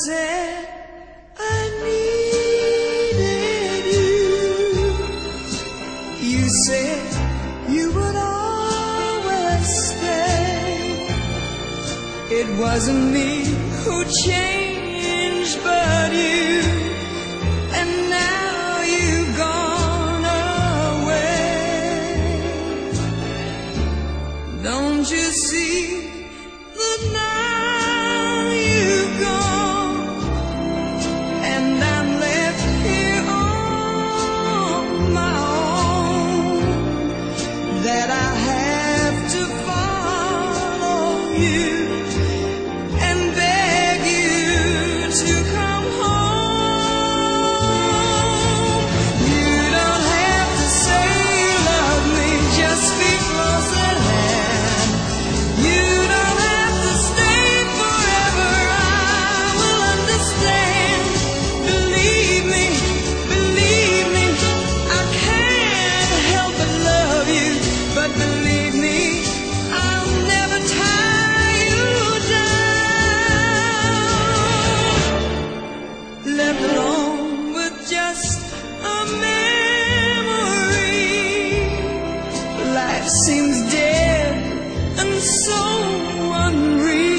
said I needed you. You said you would always stay. It wasn't me who changed, but you. And now you've gone away. Don't you see? life seems dead and so unreal.